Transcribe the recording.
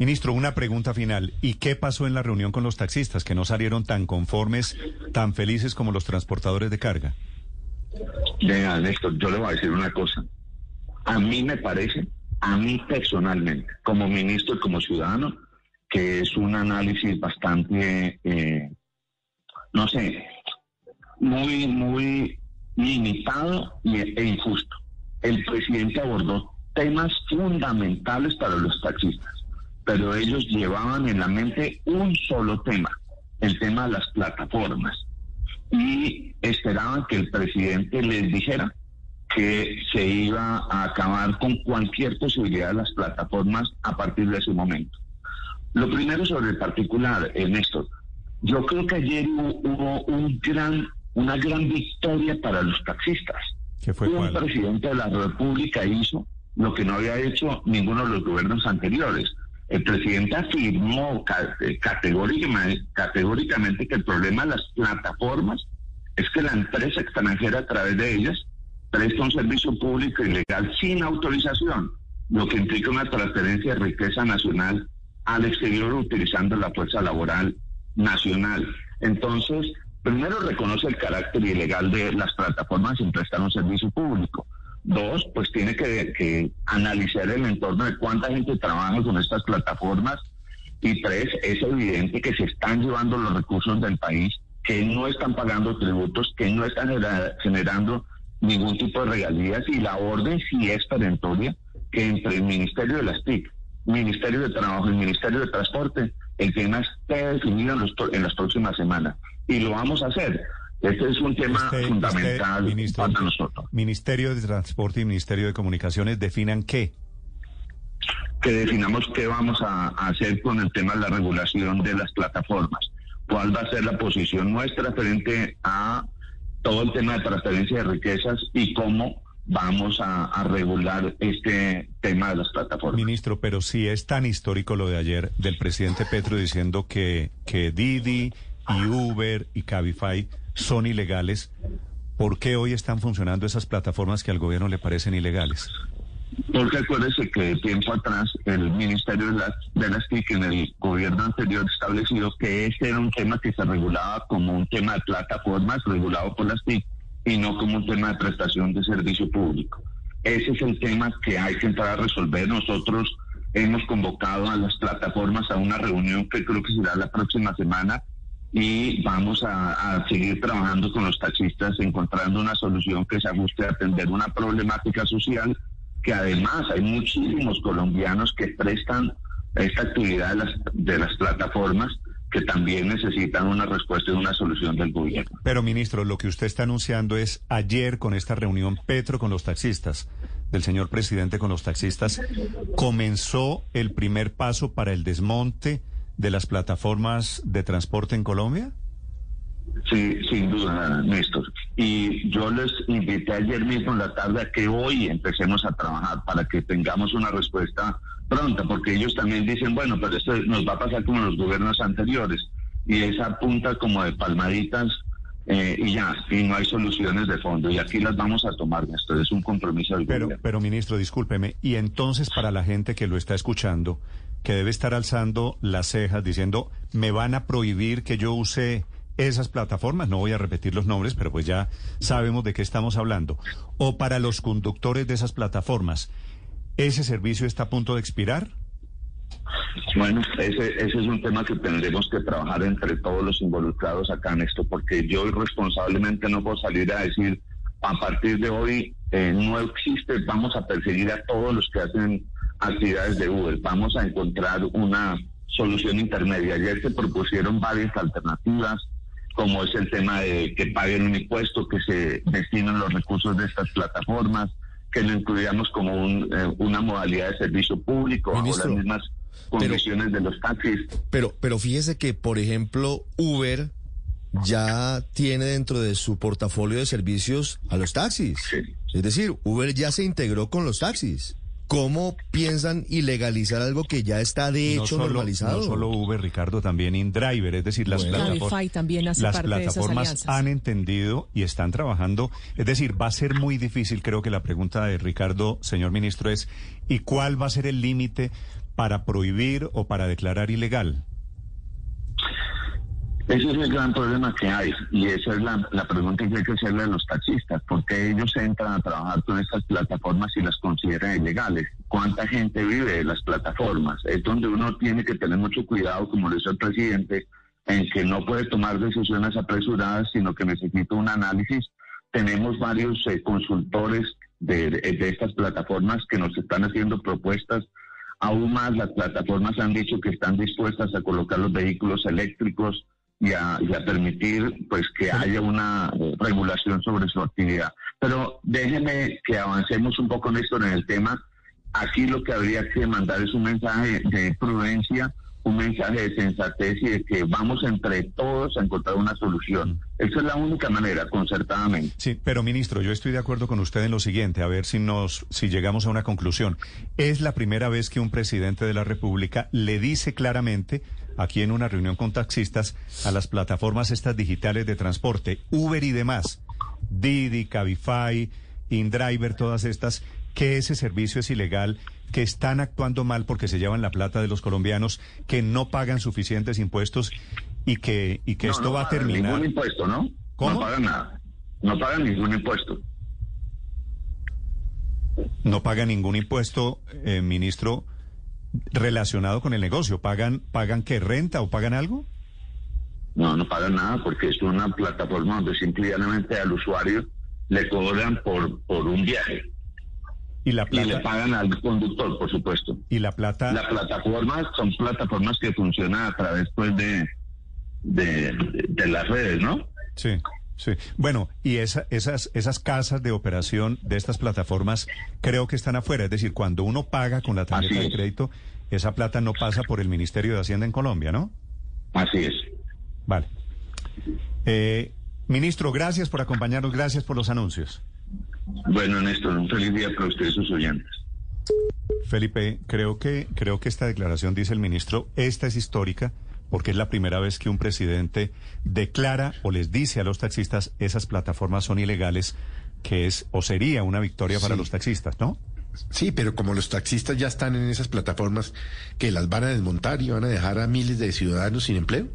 Ministro, una pregunta final. ¿Y qué pasó en la reunión con los taxistas que no salieron tan conformes, tan felices como los transportadores de carga? Vea, Néstor, yo le voy a decir una cosa. A mí me parece, a mí personalmente, como ministro y como ciudadano, que es un análisis bastante, eh, no sé, muy, muy limitado e injusto. El presidente abordó temas fundamentales para los taxistas pero ellos llevaban en la mente un solo tema, el tema de las plataformas. Y esperaban que el presidente les dijera que se iba a acabar con cualquier posibilidad de las plataformas a partir de ese momento. Lo primero sobre el particular, Néstor. Yo creo que ayer hubo, un gran, una gran victoria para los taxistas. ¿Qué fue un presidente de la República hizo lo que no había hecho ninguno de los gobiernos anteriores el presidente afirmó eh, categóricamente, que el problema de las plataformas es que la empresa extranjera a través de ellas presta un servicio público ilegal sin autorización, lo que implica una transferencia de riqueza nacional al exterior utilizando la fuerza laboral nacional. Entonces, primero reconoce el carácter ilegal de las plataformas sin prestar un servicio público. Dos, pues tiene que, analizar el entorno de cuánta gente trabaja con estas plataformas. Y tres, es evidente que se están llevando los recursos del país, que no están pagando tributos, que no están generando ningún tipo de regalías. Y la orden sí es perentoria que entre el Ministerio de las TIC, Ministerio de Trabajo y Ministerio de Transporte, el tema esté definido en, en las próximas semanas. Y lo vamos a hacer. Este es un tema fundamental para nosotros. Ministerio de Transporte y Ministerio de Comunicaciones definan qué. Que definamos qué vamos a, hacer con el tema de la regulación de las plataformas. ¿Cuál va a ser la posición nuestra frente a todo el tema de transferencia de riquezas y cómo vamos a, regular este tema de las plataformas. Ministro, pero si es tan histórico lo de ayer del presidente Petro diciendo que, que Didi y Uber y Cabify son ilegales, ¿por qué hoy están funcionando esas plataformas que al gobierno le parecen ilegales? Porque acuérdese que tiempo atrás el Ministerio de las, de las TIC en el gobierno anterior estableció que este era un tema que se regulaba como un tema de plataformas regulado por las TIC y no como un tema de prestación de servicio público. Ese es el tema que hay que entrar a resolver. Nosotros hemos convocado a las plataformas a una reunión que creo que será la próxima semana y vamos a, seguir trabajando con los taxistas encontrando una solución que se ajuste a atender una problemática social que además hay muchísimos colombianos que prestan esta actividad de las, de las plataformas que también necesitan una respuesta y una solución del gobierno. Pero, ministro, lo que usted está anunciando es ayer con esta reunión Petro con los taxistas, del señor presidente con los taxistas, comenzó el primer paso para el desmonte de las plataformas de transporte en Colombia? Sí, sin duda, Néstor. Y yo les invité ayer mismo en la tarde a que hoy empecemos a trabajar para que tengamos una respuesta pronta, porque ellos también dicen, bueno, pero esto nos va a pasar como los gobiernos anteriores. Y esa punta como de palmaditas eh, y ya, y no hay soluciones de fondo. Y aquí las vamos a tomar, Néstor. Es un compromiso del pero, gobierno. Pero, ministro, discúlpeme. Y entonces, para la gente que lo está escuchando, que debe estar alzando las cejas diciendo, me van a prohibir que yo use esas plataformas, no voy a repetir los nombres, pero pues ya sabemos de qué estamos hablando, o para los conductores de esas plataformas, ¿ese servicio está a punto de expirar? Bueno, ese, ese es un tema que tendremos que trabajar entre todos los involucrados acá en esto, porque yo irresponsablemente no puedo salir a decir, a partir de hoy eh, no existe, vamos a perseguir a todos los que hacen actividades de Uber. Vamos a encontrar una solución intermedia. Ayer se propusieron varias alternativas, como es el tema de que paguen un impuesto, que se destinen los recursos de estas plataformas, que lo incluyamos como eh, una modalidad de servicio público bajo las mismas condiciones de los taxis. Pero, pero fíjese que, por ejemplo, Uber ya tiene dentro de su portafolio de servicios a los taxis. Es decir, Uber ya se integró con los taxis. ¿Cómo piensan ilegalizar algo que ya está de hecho normalizado? No solo Uber, Ricardo, también InDriver, es decir, las, plataformas, también hace las parte plataformas han entendido y están trabajando. Es decir, va a ser muy difícil, creo que la pregunta de Ricardo, señor ministro, es ¿y cuál va a ser el límite para prohibir o para declarar ilegal? Ese es el gran problema que hay y esa es la, pregunta que hay que hacerle a los taxistas, porque ellos entran a trabajar con estas plataformas y las consideran ilegales. ¿Cuánta gente vive de las plataformas? Es donde uno tiene que tener mucho cuidado, como lo dice el presidente, en que no puede tomar decisiones apresuradas, sino que necesita un análisis. Tenemos varios eh, consultores de, de estas plataformas que nos están haciendo propuestas Aún más, las plataformas han dicho que están dispuestas a colocar los vehículos eléctricos y a, permitir pues que haya una eh, regulación sobre su actividad. Pero déjeme que avancemos un poco en esto en el tema. Aquí lo que habría que mandar es un mensaje de prudencia, un mensaje de sensatez y de que vamos entre todos a encontrar una solución. Mm. Esa es la única manera, concertadamente. Sí, pero ministro, yo estoy de acuerdo con usted en lo siguiente, a ver si nos, si llegamos a una conclusión. Es la primera vez que un presidente de la República le dice claramente aquí en una reunión con taxistas a las plataformas estas digitales de transporte, Uber y demás, Didi, Cabify, InDriver, todas estas, que ese servicio es ilegal, que están actuando mal porque se llevan la plata de los colombianos, que no pagan suficientes impuestos y que, y que esto va a terminar. Ningún impuesto, ¿no? ¿Cómo? No pagan nada. No pagan ningún impuesto. No pagan ningún impuesto, eh, ministro relacionado con el negocio? ¿Pagan, pagan qué, renta o pagan algo? No, no pagan nada porque es una plataforma donde simplemente al usuario le cobran por, por un viaje. ¿Y, la plata? y le pagan al conductor, por supuesto. ¿Y la plata? Las plataformas son plataformas que funcionan a través pues, de, de, de las redes, ¿no? Sí. Sí. Bueno, y esa, esas, esas casas de operación de estas plataformas creo que están afuera. Es decir, cuando uno paga con la tarjeta de crédito, esa plata no pasa por el Ministerio de Hacienda en Colombia, ¿no? Así es. Vale. Eh, ministro, gracias por acompañarnos, gracias por los anuncios. Bueno, Néstor, un feliz día para ustedes, sus oyentes. Felipe, creo que, creo que esta declaración, dice el ministro, esta es histórica porque es la primera vez que un presidente declara o les dice a los taxistas esas plataformas son ilegales, que es o sería una victoria para los taxistas, ¿no? Sí, pero como los taxistas ya están en esas plataformas que las van a desmontar y van a dejar a miles de ciudadanos sin empleo.